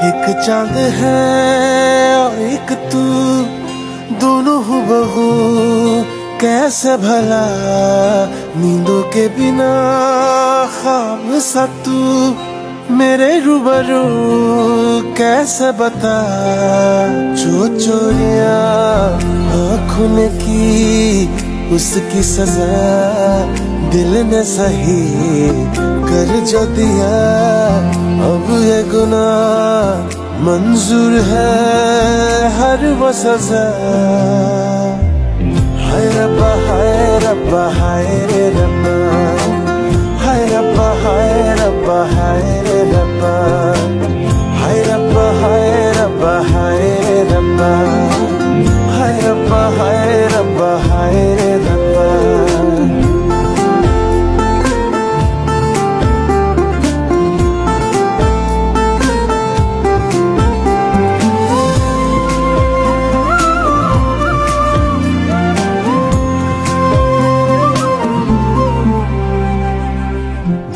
एक चाँद है और एक तू, दोनों हो बहू कैसे भला नींदों के बिना खाब सा तू? मेरे रूबरू कैसे बता? जो चोरिया आँखों ने की, उसकी सजा दिल ने सही कर जो दिया अब ये गुना मंजूर है हर वो सजा। हाय रब्बा हाय रब्बा, हाय रे रब्बा। हाय रब्बा हाय रब्बा, हाय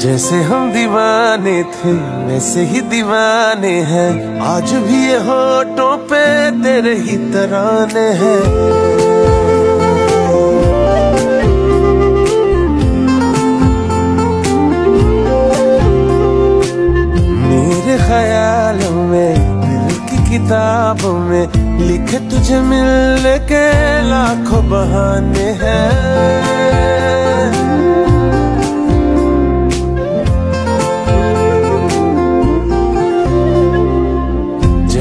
जैसे हम दीवाने थे, वैसे ही दीवाने हैं। आज भी ये होठों पे तेरे ही तराने हैं। मेरे ख्यालों में, दिल की किताबों में, लिखे तुझे मिलने के लाखों बहाने हैं।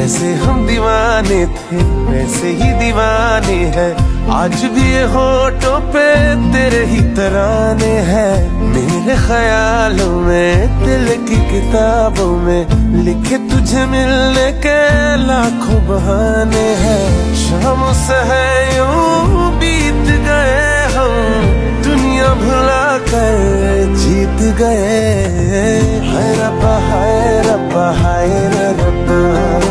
जैसे हम दीवाने थे, वैसे ही दीवाने हैं। आज भी ये होठों पे तेरे ही तराने हैं। मेरे ख्यालों में, दिल की किताबों में लिखे तुझे मिलने के लाखों बहाने हैं। शाम है बीत गए हम, दुनिया भुला कर जीत गए। है रब्बा है रब्बा है रब्बा।